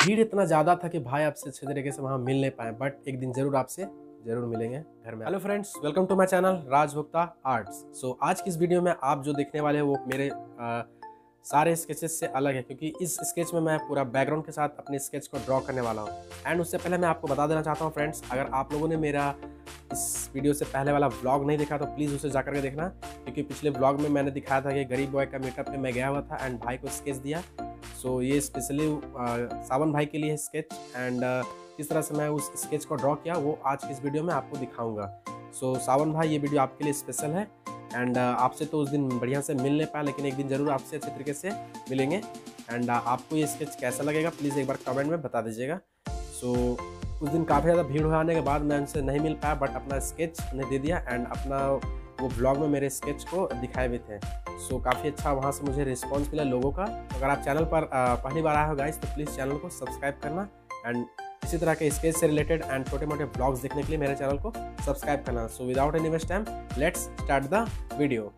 भीड़ इतना ज़्यादा था कि भाई आपसे अच्छे तरीके से वहाँ मिल नहीं पाए बट एक दिन ज़रूर आपसे ज़रूर मिलेंगे घर में। Hello friends welcome to my channel Raj Bhukta arts so आज की इस वीडियो में आप जो देखने वाले हैं वो मेरे आ, सारे स्केचेस से अलग है क्योंकि इस स्केच में मैं पूरा बैकग्राउंड के साथ अपने स्केच को ड्रॉ करने वाला हूँ। एंड उससे पहले मैं आपको बता देना चाहता हूँ फ्रेंड्स अगर आप लोगों ने मेरा इस वीडियो से पहले वाला व्लॉग नहीं देखा तो प्लीज़ उसे जाकर के देखना क्योंकि पिछले व्लॉग में मैंने दिखाया था कि गरीब बॉय का मीटअप में मैं गया हुआ था एंड भाई को स्केच दिया। सो so, ये स्पेशली सावन भाई के लिए है स्केच एंड किस तरह से मैं उस स्केच को ड्रॉ किया वो आज इस वीडियो में आपको दिखाऊँगा। सो so, सावन भाई ये वीडियो आपके लिए स्पेशल है एंड आपसे तो उस दिन बढ़िया से मिल नहीं पाया लेकिन एक दिन ज़रूर आपसे अच्छे तरीके से मिलेंगे एंड आपको ये स्केच कैसा लगेगा प्लीज़ एक बार कमेंट में बता दीजिएगा। सो so, उस दिन काफ़ी ज़्यादा भीड़ हो आने के बाद मैं उनसे नहीं मिल पाया बट अपना स्केच उन्हें दे दिया एंड अपना वो ब्लॉग में मेरे स्केच को दिखाए हुए थे। सो so, काफ़ी अच्छा वहाँ से मुझे रिस्पॉन्स मिला लोगों का। अगर आप चैनल पर पहली बार आए हो गाइस तो प्लीज़ चैनल को सब्सक्राइब करना एंड इसी तरह के स्केच से रिलेटेड एंड छोटे मोटे ब्लॉग्स देखने के लिए मेरे चैनल को सब्सक्राइब करना। So without any waste time let's start the video